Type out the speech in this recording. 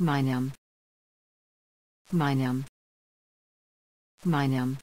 meinem meinem meinem